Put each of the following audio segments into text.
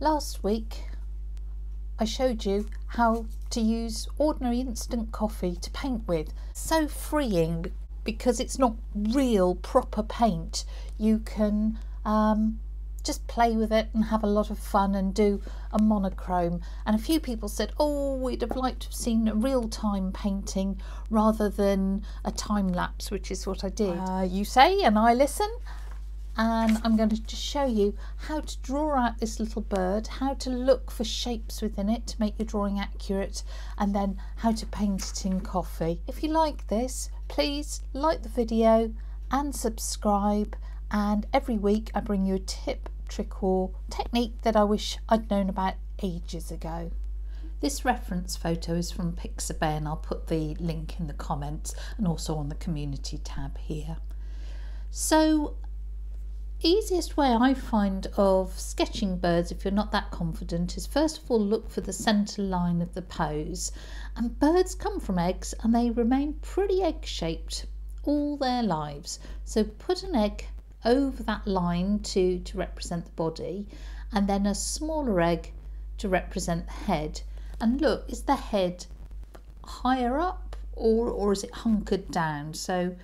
Last week I showed you how to use ordinary instant coffee to paint with. So freeing because it's not real proper paint. You can um, just play with it and have a lot of fun and do a monochrome. And a few people said, oh, we'd have liked to have seen a real time painting rather than a time lapse, which is what I did. Uh, you say, and I listen. And I'm going to just show you how to draw out this little bird, how to look for shapes within it to make your drawing accurate, and then how to paint it in coffee. If you like this, please like the video and subscribe. And every week I bring you a tip trick or technique that I wish I'd known about ages ago. This reference photo is from Pixabay and I'll put the link in the comments and also on the community tab here. So easiest way I find of sketching birds if you're not that confident is first of all look for the centre line of the pose and birds come from eggs and they remain pretty egg shaped all their lives so put an egg over that line to, to represent the body, and then a smaller egg to represent the head. And look, is the head higher up or, or is it hunkered down? So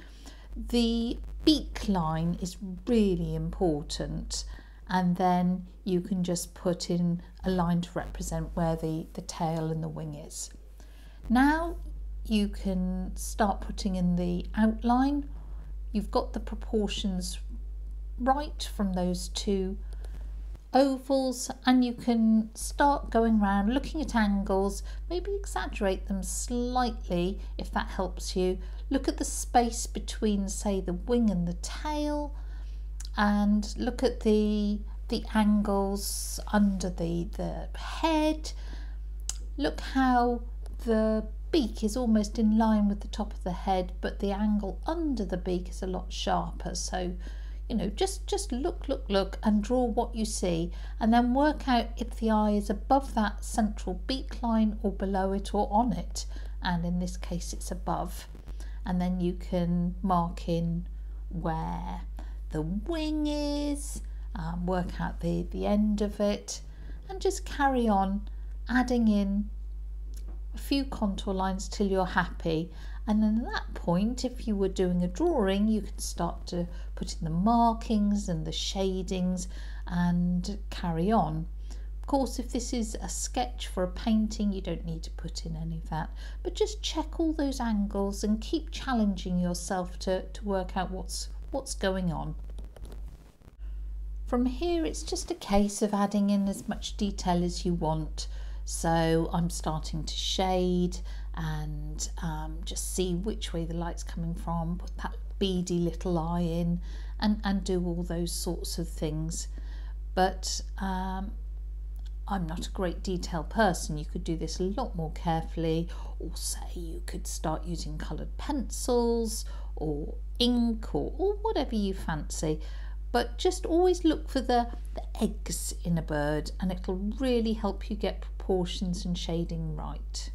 the beak line is really important and then you can just put in a line to represent where the, the tail and the wing is. Now you can start putting in the outline. You've got the proportions right from those two ovals and you can start going around looking at angles maybe exaggerate them slightly if that helps you look at the space between say the wing and the tail and look at the the angles under the the head. Look how the beak is almost in line with the top of the head but the angle under the beak is a lot sharper. So you know just just look look look and draw what you see and then work out if the eye is above that central beak line or below it or on it. And in this case it's above and then you can mark in where the wing is um, work out the the end of it and just carry on adding in a few contour lines till you're happy and then at that point, if you were doing a drawing, you could start to put in the markings and the shadings and carry on. Course, if this is a sketch for a painting, you don't need to put in any of that, but just check all those angles and keep challenging yourself to, to work out what's, what's going on. From here, it's just a case of adding in as much detail as you want. So I'm starting to shade and um, just see which way the light's coming from, put that beady little eye in and, and do all those sorts of things. But um, I'm not a great detail person. You could do this a lot more carefully or say you could start using coloured pencils or ink or, or whatever you fancy. But just always look for the, the eggs in a bird and it'll really help you get proportions and shading right.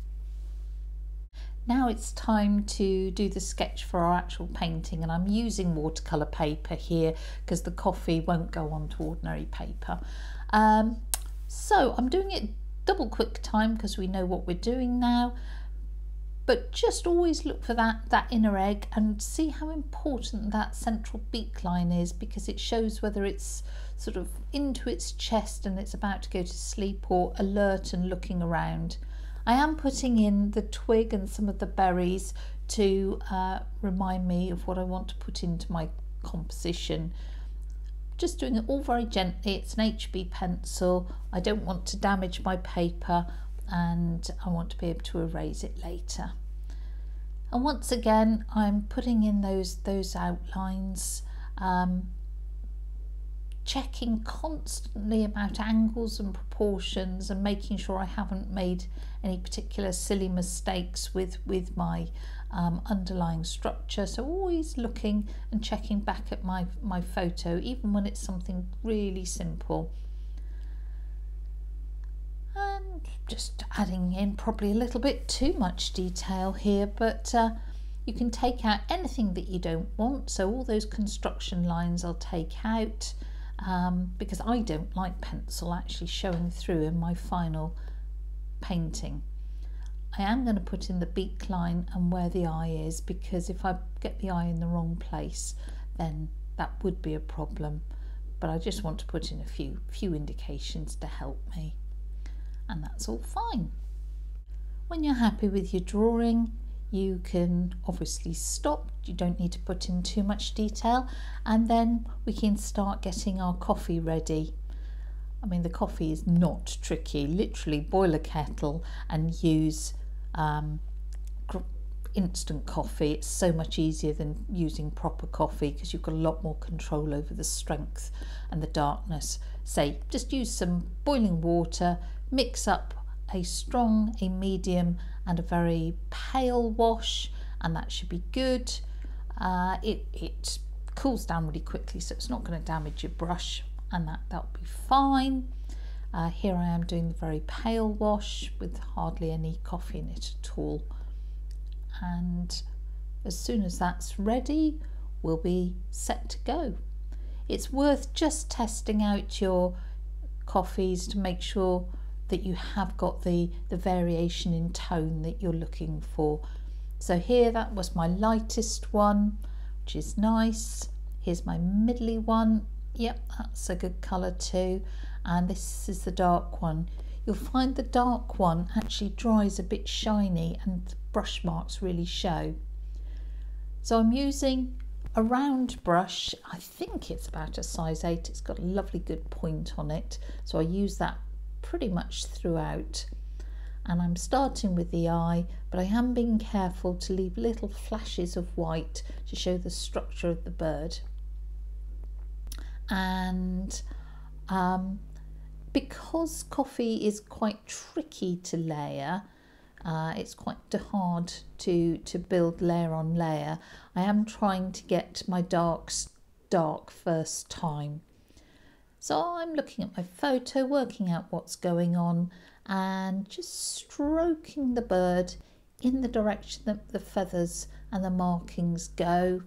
Now it's time to do the sketch for our actual painting and I'm using watercolour paper here because the coffee won't go onto ordinary paper. Um, so I'm doing it double quick time because we know what we're doing now but just always look for that that inner egg and see how important that central beak line is because it shows whether it's sort of into its chest and it's about to go to sleep or alert and looking around. I am putting in the twig and some of the berries to uh, remind me of what I want to put into my composition. Just doing it all very gently. It's an HB pencil. I don't want to damage my paper and I want to be able to erase it later. And once again, I'm putting in those, those outlines um, checking constantly about angles and proportions and making sure I haven't made any particular silly mistakes with, with my um, underlying structure. So always looking and checking back at my, my photo, even when it's something really simple. And just adding in probably a little bit too much detail here, but uh, you can take out anything that you don't want. So all those construction lines I'll take out um, because I don't like pencil actually showing through in my final painting. I am going to put in the beak line and where the eye is because if I get the eye in the wrong place then that would be a problem. But I just want to put in a few few indications to help me. And that's all fine. When you're happy with your drawing you can obviously stop. You don't need to put in too much detail. And then we can start getting our coffee ready. I mean the coffee is not tricky. Literally boil a kettle and use um, instant coffee. It's so much easier than using proper coffee because you've got a lot more control over the strength and the darkness. Say just use some boiling water mix up a strong a medium and a very pale wash and that should be good. Uh, it, it cools down really quickly so it's not going to damage your brush and that that'll be fine uh, here I am doing the very pale wash with hardly any coffee in it at all and as soon as that's ready we'll be set to go. It's worth just testing out your coffees to make sure that you have got the, the variation in tone that you're looking for. So here that was my lightest one, which is nice. Here's my middly one. Yep, that's a good colour too. And this is the dark one. You'll find the dark one actually dries a bit shiny and brush marks really show. So I'm using a round brush, I think it's about a size 8, it's got a lovely good point on it, so I use that pretty much throughout. And I'm starting with the eye, but I am being careful to leave little flashes of white to show the structure of the bird. And um, because coffee is quite tricky to layer, uh, it's quite hard to, to build layer on layer. I am trying to get my darks dark first time. So I'm looking at my photo, working out what's going on and just stroking the bird in the direction that the feathers and the markings go.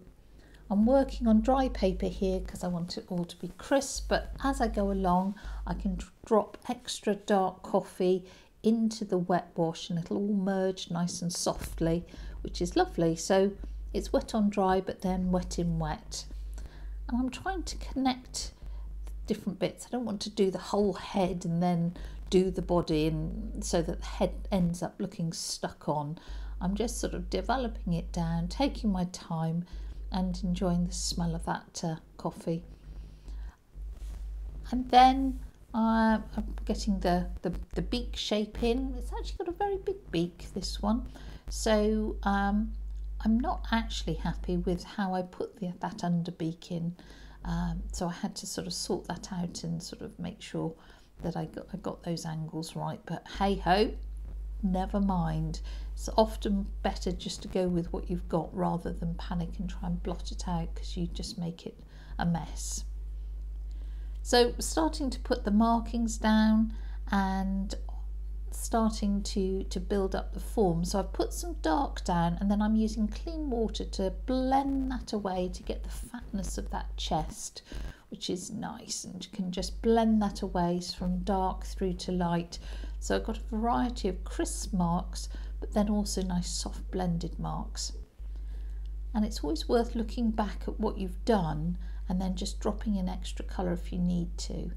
I'm working on dry paper here because I want it all to be crisp, but as I go along, I can drop extra dark coffee into the wet wash and it'll all merge nice and softly, which is lovely. So it's wet on dry, but then wet in wet. And I'm trying to connect different bits. I don't want to do the whole head and then do the body and so that the head ends up looking stuck on. I'm just sort of developing it down, taking my time and enjoying the smell of that uh, coffee. And then uh, I'm getting the, the, the beak shape in. It's actually got a very big beak, this one. So um, I'm not actually happy with how I put the, that under beak in. Um, so I had to sort of sort that out and sort of make sure that I got, I got those angles right. But hey ho, never mind. It's often better just to go with what you've got rather than panic and try and blot it out because you just make it a mess. So starting to put the markings down and starting to, to build up the form. So I've put some dark down and then I'm using clean water to blend that away to get the fatness of that chest, which is nice. And you can just blend that away from dark through to light. So I've got a variety of crisp marks, but then also nice soft blended marks. And it's always worth looking back at what you've done and then just dropping in extra colour if you need to.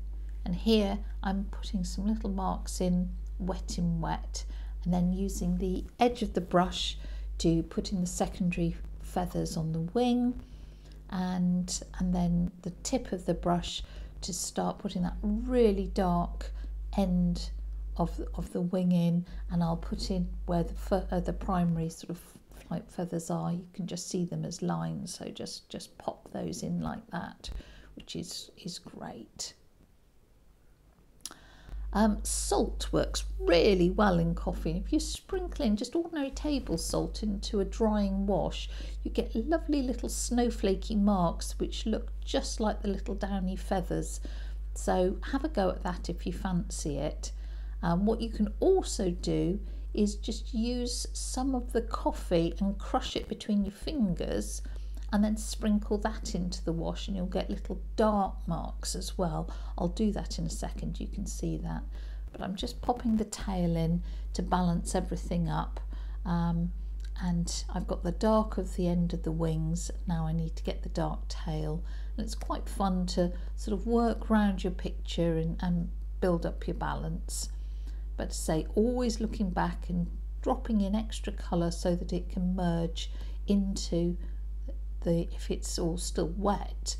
And here I'm putting some little marks in wet in wet and then using the edge of the brush to put in the secondary feathers on the wing and and then the tip of the brush to start putting that really dark end of, of the wing in and I'll put in where the, uh, the primary sort of flight feathers are you can just see them as lines so just just pop those in like that which is is great um, salt works really well in coffee. If you sprinkle in just ordinary table salt into a drying wash, you get lovely little snowflakey marks which look just like the little downy feathers. So have a go at that if you fancy it. Um, what you can also do is just use some of the coffee and crush it between your fingers and then sprinkle that into the wash and you'll get little dark marks as well. I'll do that in a second, you can see that. But I'm just popping the tail in to balance everything up. Um, and I've got the dark of the end of the wings. Now I need to get the dark tail. And it's quite fun to sort of work round your picture and, and build up your balance. But to say, always looking back and dropping in extra colour so that it can merge into the, if it's all still wet,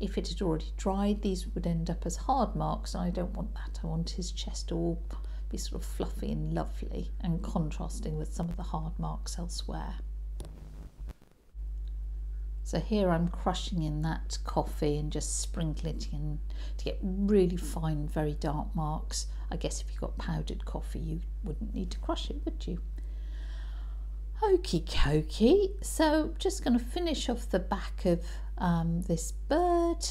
if it had already dried, these would end up as hard marks, I don't want that. I want his chest to all be sort of fluffy and lovely and contrasting with some of the hard marks elsewhere. So here I'm crushing in that coffee and just sprinkling it in to get really fine, very dark marks. I guess if you got powdered coffee, you wouldn't need to crush it, would you? Okie dokie. So just going to finish off the back of um, this bird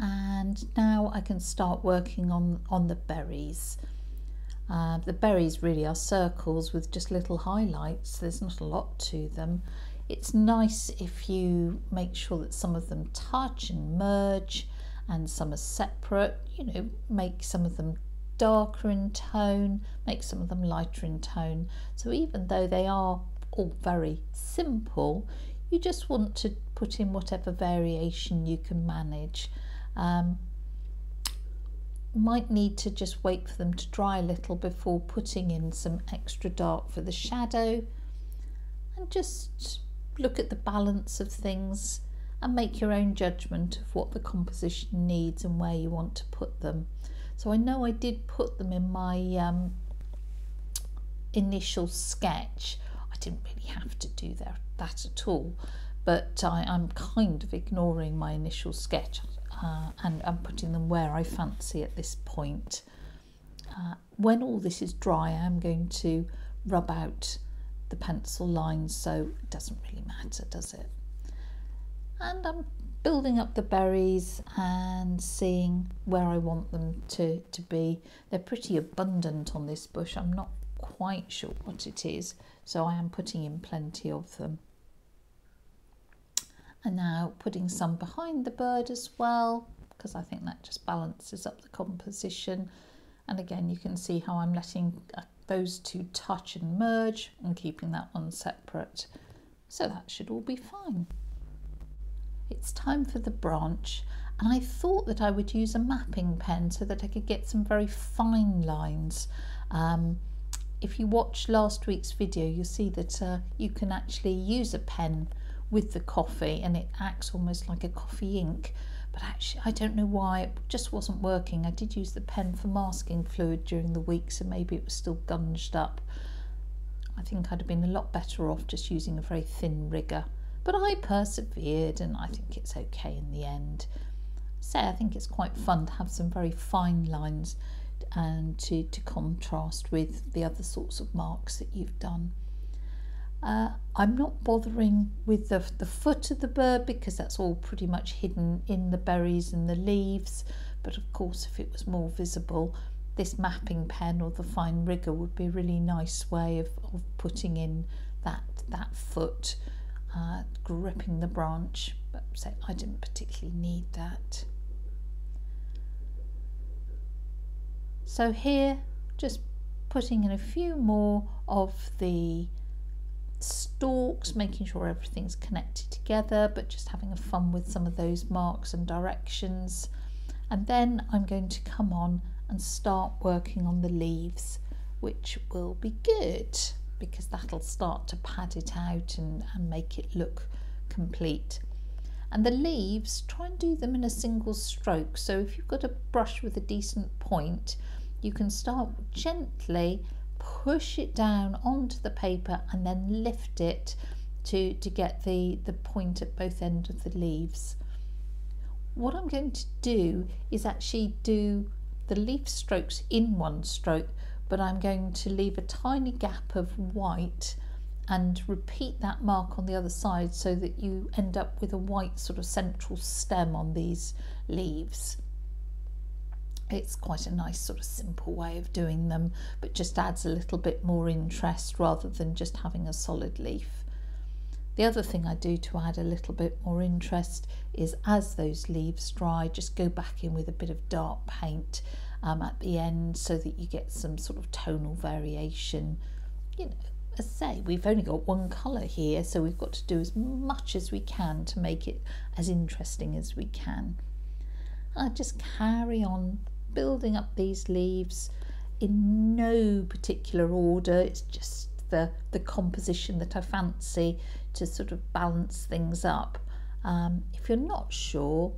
and now I can start working on, on the berries. Uh, the berries really are circles with just little highlights. There's not a lot to them. It's nice if you make sure that some of them touch and merge and some are separate. You know, make some of them darker in tone, make some of them lighter in tone. So even though they are all very simple, you just want to put in whatever variation you can manage. Um, might need to just wait for them to dry a little before putting in some extra dark for the shadow and just look at the balance of things and make your own judgment of what the composition needs and where you want to put them. So I know I did put them in my um, initial sketch. I didn't really have to do that, that at all, but I, am kind of ignoring my initial sketch uh, and I'm putting them where I fancy at this point. Uh, when all this is dry, I'm going to rub out the pencil lines so it doesn't really matter, does it? And I'm building up the berries and seeing where I want them to, to be. They're pretty abundant on this bush. I'm not quite sure what it is, so I am putting in plenty of them and now putting some behind the bird as well because I think that just balances up the composition and again you can see how I'm letting uh, those two touch and merge and keeping that one separate so that should all be fine. It's time for the branch and I thought that I would use a mapping pen so that I could get some very fine lines. Um, if you watch last week's video you'll see that uh, you can actually use a pen with the coffee and it acts almost like a coffee ink but actually I don't know why it just wasn't working. I did use the pen for masking fluid during the week so maybe it was still gunged up. I think I'd have been a lot better off just using a very thin rigger. But I persevered and I think it's okay in the end. Say I think it's quite fun to have some very fine lines and to, to contrast with the other sorts of marks that you've done. Uh, I'm not bothering with the, the foot of the bird because that's all pretty much hidden in the berries and the leaves. But of course, if it was more visible, this mapping pen or the fine rigger would be a really nice way of, of putting in that, that foot, uh, gripping the branch. But say, I didn't particularly need that. So here, just putting in a few more of the stalks, making sure everything's connected together, but just having a fun with some of those marks and directions. And then I'm going to come on and start working on the leaves, which will be good because that'll start to pad it out and, and make it look complete. And the leaves, try and do them in a single stroke. So if you've got a brush with a decent point, you can start gently push it down onto the paper and then lift it to, to get the, the point at both ends of the leaves. What I'm going to do is actually do the leaf strokes in one stroke, but I'm going to leave a tiny gap of white and repeat that mark on the other side so that you end up with a white sort of central stem on these leaves it's quite a nice sort of simple way of doing them but just adds a little bit more interest rather than just having a solid leaf. The other thing I do to add a little bit more interest is as those leaves dry, just go back in with a bit of dark paint um, at the end so that you get some sort of tonal variation. You know, as I say, we've only got one colour here, so we've got to do as much as we can to make it as interesting as we can. I just carry on building up these leaves in no particular order. It's just the, the composition that I fancy to sort of balance things up. Um, if you're not sure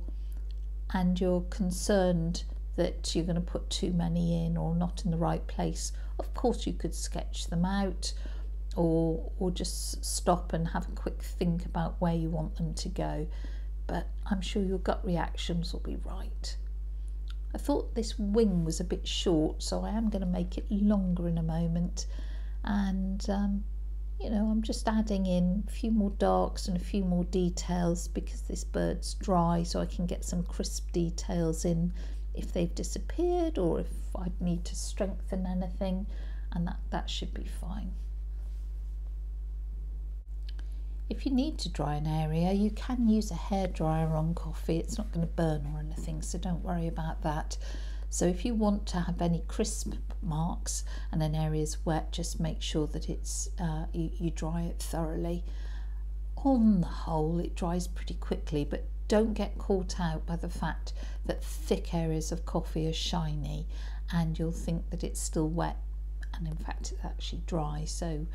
and you're concerned that you're going to put too many in or not in the right place, of course you could sketch them out or or just stop and have a quick think about where you want them to go. But I'm sure your gut reactions will be right. I thought this wing was a bit short, so I am going to make it longer in a moment. And, um, you know, I'm just adding in a few more darks and a few more details because this bird's dry, so I can get some crisp details in if they've disappeared or if I need to strengthen anything, and that, that should be fine. If you need to dry an area, you can use a hairdryer on coffee. It's not going to burn or anything, so don't worry about that. So if you want to have any crisp marks and an area is wet, just make sure that it's uh, you, you dry it thoroughly. On the whole, it dries pretty quickly, but don't get caught out by the fact that thick areas of coffee are shiny and you'll think that it's still wet and in fact it's actually dry. So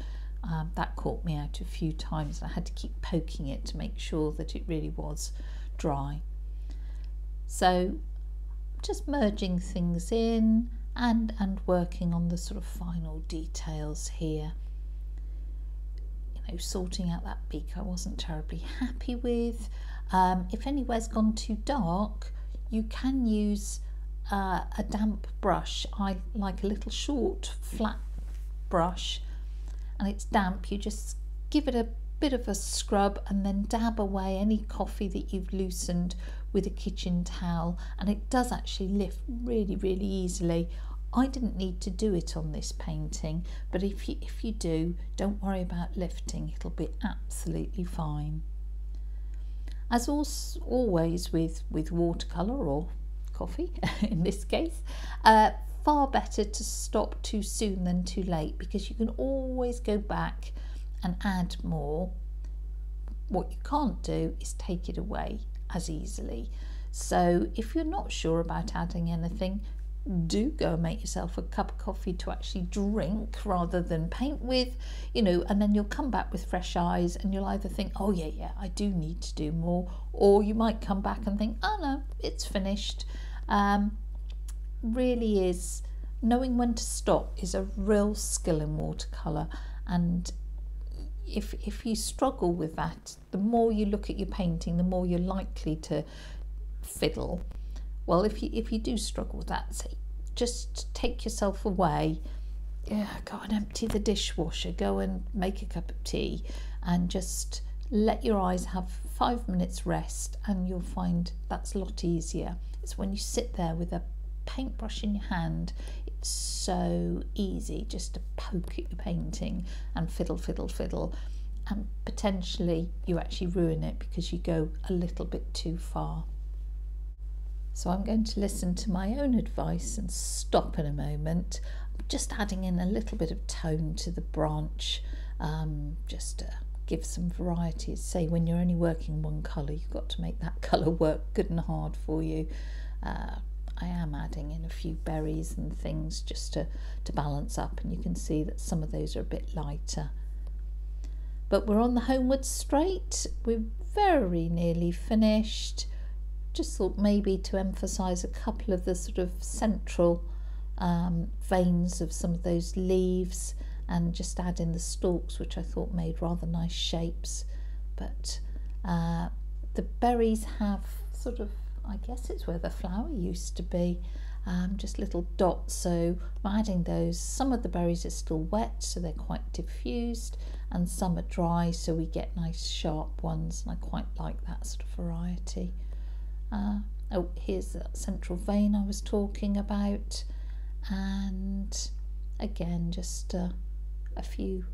um, that caught me out a few times. I had to keep poking it to make sure that it really was dry. So just merging things in and, and working on the sort of final details here. You know, sorting out that beak I wasn't terribly happy with. Um, if anywhere's gone too dark, you can use uh, a damp brush. I like a little short flat brush and it's damp, you just give it a bit of a scrub and then dab away any coffee that you've loosened with a kitchen towel. And it does actually lift really really easily. I didn't need to do it on this painting but if you if you do don't worry about lifting. It'll be absolutely fine. As always with with watercolor or coffee in this case uh, far better to stop too soon than too late because you can always go back and add more. What you can't do is take it away as easily. So if you're not sure about adding anything, do go and make yourself a cup of coffee to actually drink rather than paint with, you know, and then you'll come back with fresh eyes and you'll either think, oh, yeah, yeah, I do need to do more, or you might come back and think, oh, no, it's finished. Um, really is knowing when to stop is a real skill in watercolor and if if you struggle with that the more you look at your painting the more you're likely to fiddle. Well if you if you do struggle with that say just take yourself away. Yeah go and empty the dishwasher go and make a cup of tea and just let your eyes have five minutes rest and you'll find that's a lot easier. It's when you sit there with a paintbrush in your hand, it's so easy just to poke at your painting and fiddle, fiddle, fiddle. And potentially you actually ruin it because you go a little bit too far. So I'm going to listen to my own advice and stop in a moment. I'm just adding in a little bit of tone to the branch, um, just to give some variety. Say when you're only working one colour, you've got to make that colour work good and hard for you. Uh, I am adding in a few berries and things just to, to balance up and you can see that some of those are a bit lighter. But we're on the homeward straight. We're very nearly finished. Just thought maybe to emphasise a couple of the sort of central um, veins of some of those leaves and just add in the stalks which I thought made rather nice shapes. But uh, the berries have sort of I guess it's where the flower used to be. Um, just little dots. So I'm adding those. Some of the berries are still wet so they're quite diffused and some are dry so we get nice sharp ones and I quite like that sort of variety. Uh, oh here's that central vein I was talking about and again just uh, a few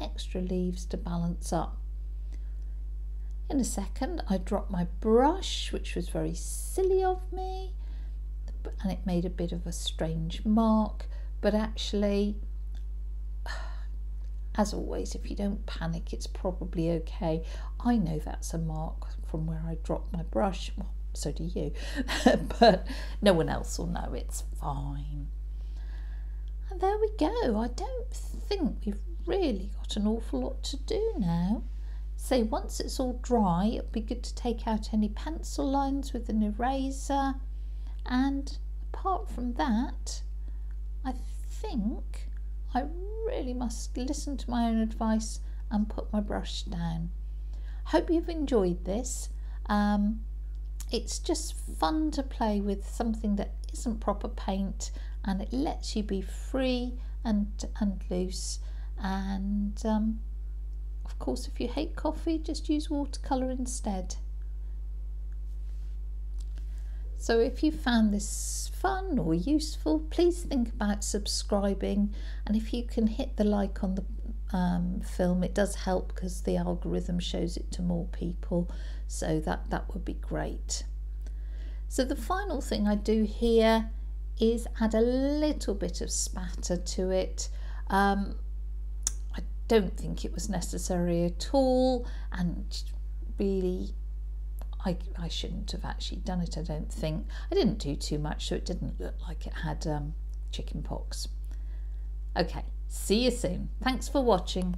extra leaves to balance up In a second, I dropped my brush, which was very silly of me, and it made a bit of a strange mark, but actually, as always, if you don't panic, it's probably okay. I know that's a mark from where I dropped my brush. Well, so do you, but no one else will know. It's fine. And there we go. I don't think we've really got an awful lot to do now. So once it's all dry, it'll be good to take out any pencil lines with an eraser. And apart from that, I think I really must listen to my own advice and put my brush down. Hope you've enjoyed this. Um, it's just fun to play with something that isn't proper paint and it lets you be free and, and loose and um, of course if you hate coffee just use watercolour instead. So if you found this fun or useful please think about subscribing and if you can hit the like on the um, film it does help because the algorithm shows it to more people so that that would be great. So the final thing I do here is add a little bit of spatter to it. Um, don't think it was necessary at all and really I, I shouldn't have actually done it I don't think. I didn't do too much so it didn't look like it had um, chicken pox. Okay, see you soon. Thanks for watching.